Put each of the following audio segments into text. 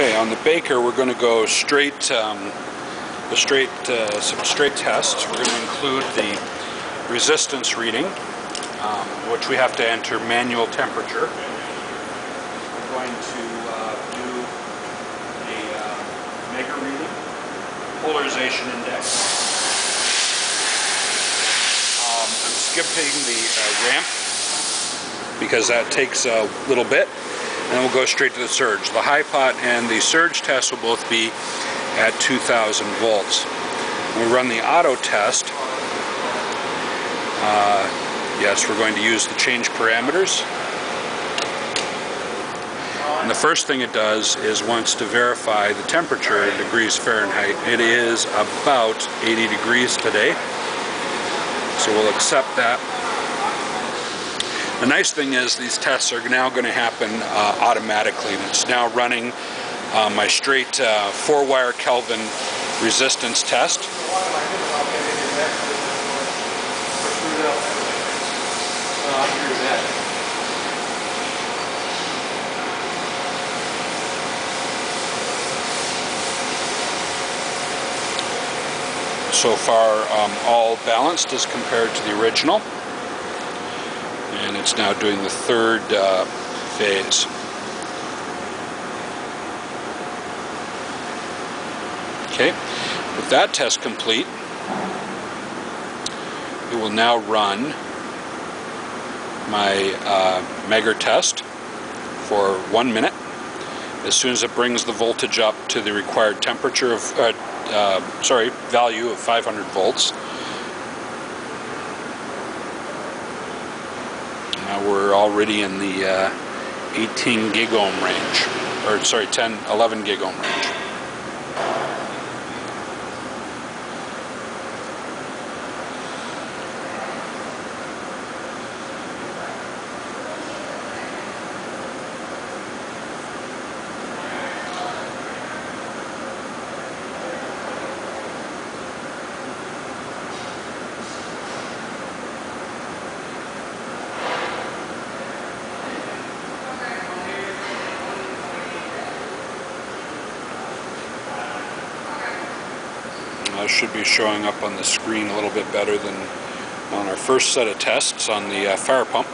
Okay, on the Baker, we're going to go straight, um, the straight, uh, some straight tests. We're going to include the resistance reading, um, which we have to enter manual temperature. We're going to uh, do a uh, Megger reading, polarization index. Um, I'm skipping the uh, ramp because that takes a little bit and we'll go straight to the surge. The high pot and the surge test will both be at 2000 volts. When we run the auto test, uh, yes, we're going to use the change parameters. And the first thing it does is wants to verify the temperature in degrees Fahrenheit. It is about 80 degrees today. So we'll accept that. The nice thing is these tests are now going to happen uh, automatically. It's now running uh, my straight uh, four-wire Kelvin resistance test. So far, um, all balanced as compared to the original and it's now doing the third uh, phase. Okay, with that test complete, it will now run my uh, Megger test for one minute. As soon as it brings the voltage up to the required temperature of, uh, uh, sorry, value of 500 volts, Uh, we're already in the uh, 18 gig ohm range, or sorry, 10, 11 gig ohm range. Should be showing up on the screen a little bit better than on our first set of tests on the uh, fire pump.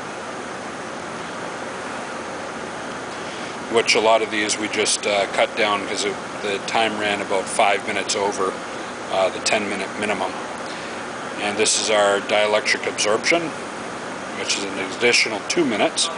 Which a lot of these we just uh, cut down because the time ran about five minutes over uh, the 10 minute minimum. And this is our dielectric absorption, which is an additional two minutes.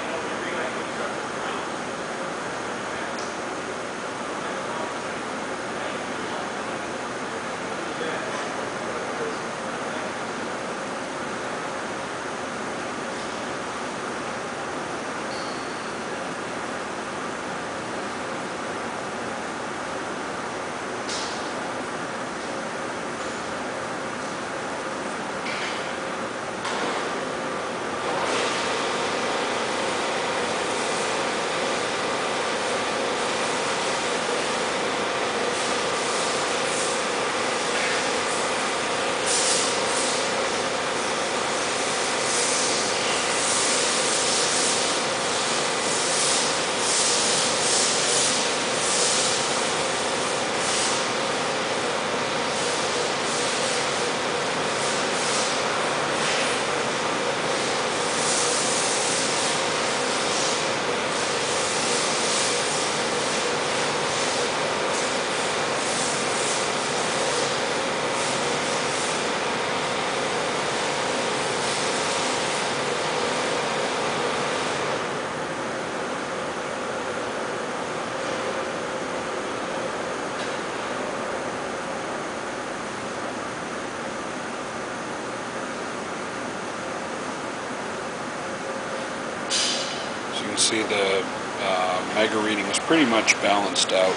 See the uh, Megger reading is pretty much balanced out.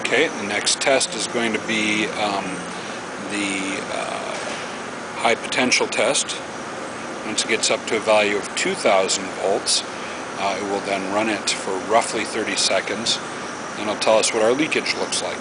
Okay, the next test is going to be um, the uh, high potential test. Once it gets up to a value of 2000 volts, Uh, it will then run it for roughly 30 seconds, and it'll tell us what our leakage looks like.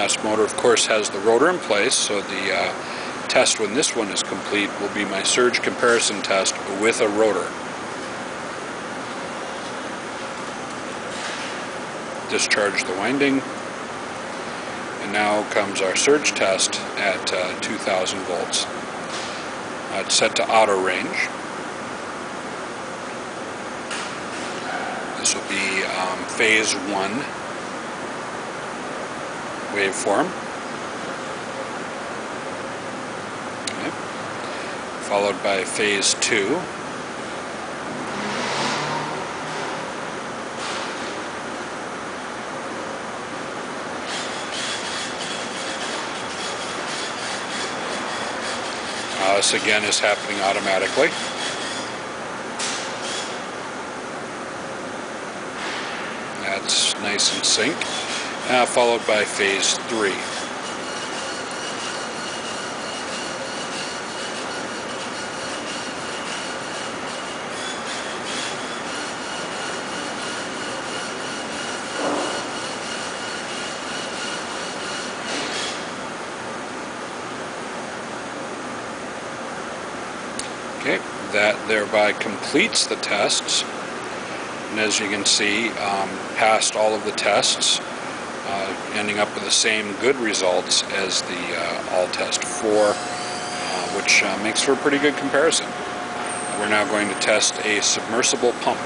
Motor, of course, has the rotor in place, so the uh, test when this one is complete will be my surge comparison test with a rotor. Discharge the winding, and now comes our surge test at uh, 2000 volts. Uh, it's set to auto range. This will be um, phase one waveform. Okay. Followed by phase two. Uh, this again is happening automatically. That's nice and sync uh, followed by phase three. Okay, that thereby completes the tests. And as you can see, um, passed all of the tests uh, ending up with the same good results as the uh, ALL-TEST IV uh, which uh, makes for a pretty good comparison. We're now going to test a submersible pump.